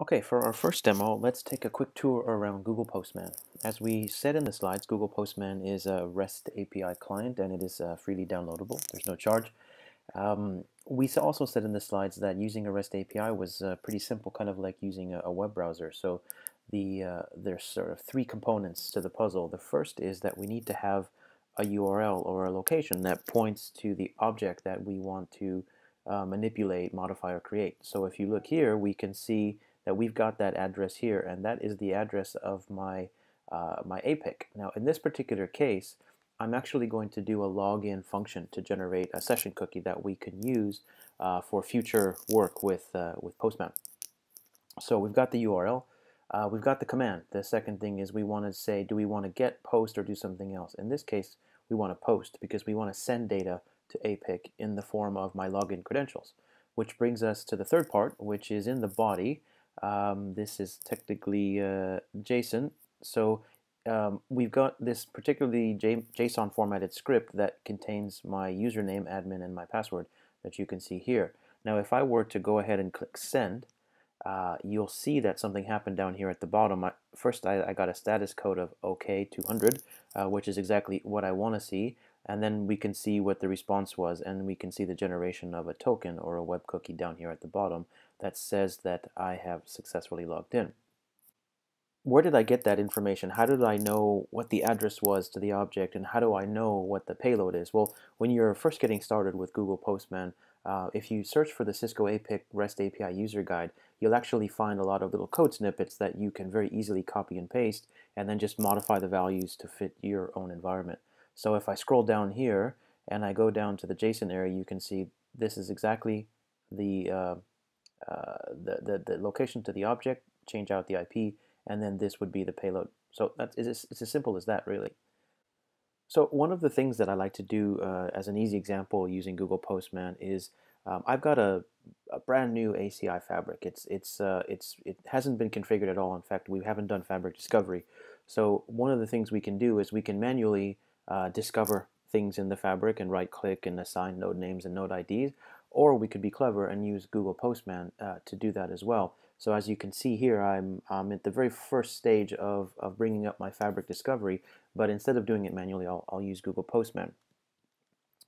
Okay, for our first demo, let's take a quick tour around Google Postman. As we said in the slides, Google Postman is a REST API client and it is uh, freely downloadable. There's no charge. Um, we also said in the slides that using a REST API was uh, pretty simple, kind of like using a, a web browser. So the uh, there's sort of three components to the puzzle. The first is that we need to have a URL or a location that points to the object that we want to uh, manipulate, modify, or create. So if you look here, we can see that we've got that address here, and that is the address of my, uh, my APIC. Now, in this particular case, I'm actually going to do a login function to generate a session cookie that we can use uh, for future work with, uh, with Postman. So we've got the URL, uh, we've got the command. The second thing is we want to say, do we want to get, post, or do something else? In this case, we want to post because we want to send data to APIC in the form of my login credentials. Which brings us to the third part, which is in the body, um, this is technically uh, JSON. So um, we've got this particularly JSON formatted script that contains my username, admin, and my password that you can see here. Now if I were to go ahead and click send, uh, you'll see that something happened down here at the bottom. I, first I, I, got a status code of OK 200, uh, which is exactly what I want to see. And then we can see what the response was, and we can see the generation of a token or a web cookie down here at the bottom that says that I have successfully logged in. Where did I get that information? How did I know what the address was to the object and how do I know what the payload is? Well, when you're first getting started with Google Postman, uh, if you search for the Cisco APIC REST API user guide, you'll actually find a lot of little code snippets that you can very easily copy and paste and then just modify the values to fit your own environment. So if I scroll down here and I go down to the JSON area, you can see this is exactly the uh, uh, the, the, the location to the object, change out the IP, and then this would be the payload. So that's, it's, it's as simple as that, really. So one of the things that I like to do uh, as an easy example using Google Postman is um, I've got a, a, brand new ACI fabric. It's it's uh, it's it hasn't been configured at all. In fact, we haven't done fabric discovery. So one of the things we can do is we can manually uh, discover things in the fabric and right click and assign node names and node IDs. Or we could be clever and use Google Postman uh, to do that as well. So as you can see here, I'm, I'm at the very first stage of, of bringing up my fabric discovery, but instead of doing it manually, I'll, I'll use Google Postman.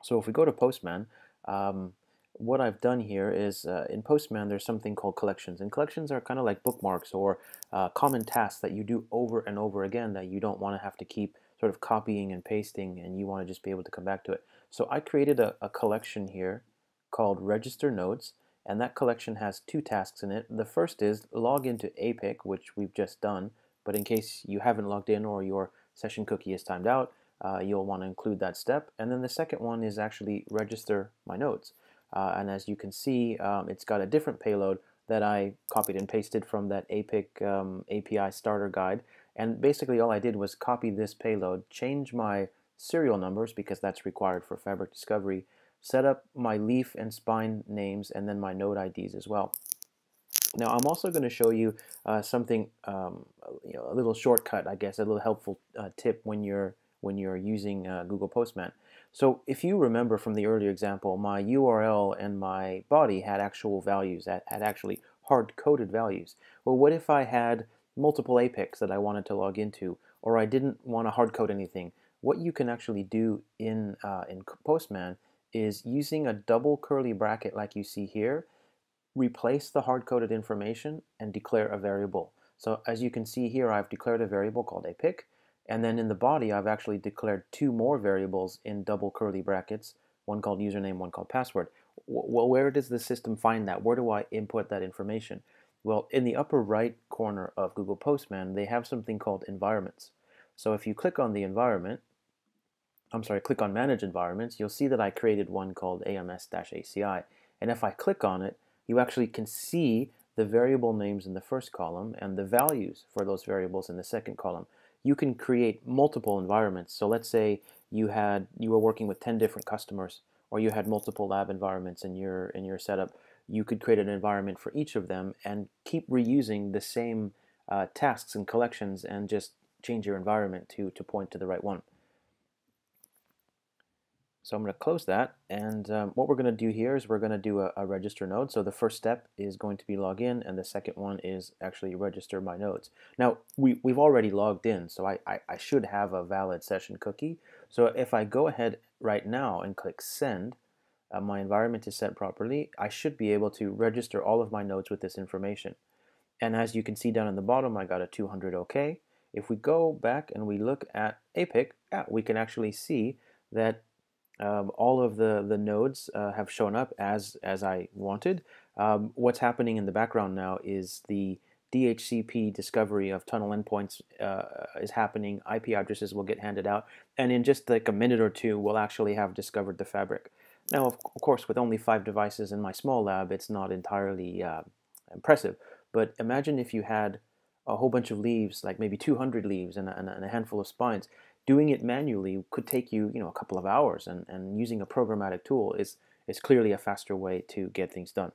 So if we go to Postman, um, what I've done here is uh, in Postman there's something called collections and collections are kind of like bookmarks or uh, common tasks that you do over and over again that you don't want to have to keep sort of copying and pasting and you want to just be able to come back to it. So I created a, a collection here called register nodes and that collection has two tasks in it. The first is log into APIC which we've just done but in case you haven't logged in or your session cookie is timed out uh, you'll want to include that step and then the second one is actually register my nodes uh, and as you can see um, it's got a different payload that I copied and pasted from that APIC um, API starter guide and basically all I did was copy this payload change my serial numbers because that's required for fabric discovery set up my leaf and spine names and then my node IDs as well. Now I'm also going to show you uh, something, um, you know, a little shortcut, I guess, a little helpful uh, tip when you're when you're using uh, Google Postman. So if you remember from the earlier example, my URL and my body had actual values, had, had actually hard-coded values. Well, what if I had multiple APICs that I wanted to log into, or I didn't want to hard-code anything? What you can actually do in, uh, in Postman is using a double curly bracket like you see here, replace the hard-coded information and declare a variable. So as you can see here, I've declared a variable called APIC, and then in the body, I've actually declared two more variables in double curly brackets, one called username, one called password. Well, where does the system find that? Where do I input that information? Well, in the upper right corner of Google Postman, they have something called environments. So if you click on the environment, I'm sorry, click on Manage Environments, you'll see that I created one called AMS-ACI. And if I click on it, you actually can see the variable names in the first column and the values for those variables in the second column. You can create multiple environments. So let's say you had you were working with 10 different customers or you had multiple lab environments in your in your setup. You could create an environment for each of them and keep reusing the same uh, tasks and collections and just change your environment to, to point to the right one. So I'm going to close that, and um, what we're going to do here is we're going to do a, a, register node. So the first step is going to be log in, and the second one is actually register my nodes. Now, we, we've already logged in, so I, I, I should have a valid session cookie. So if I go ahead right now and click send, uh, my environment is set properly, I should be able to register all of my nodes with this information. And as you can see down in the bottom, I got a 200 OK. If we go back and we look at APIC, yeah, we can actually see that um, all of the, the nodes uh, have shown up as, as I wanted. Um, what's happening in the background now is the DHCP discovery of tunnel endpoints uh, is happening. IP addresses will get handed out, and in just like a minute or two, we'll actually have discovered the fabric. Now, of, course, with only five devices in my small lab, it's not entirely uh, impressive. But imagine if you had a whole bunch of leaves, like maybe 200 leaves and a, and a handful of spines doing it manually could take you, you know, a couple of hours, and, and using a programmatic tool is, is clearly a faster way to get things done.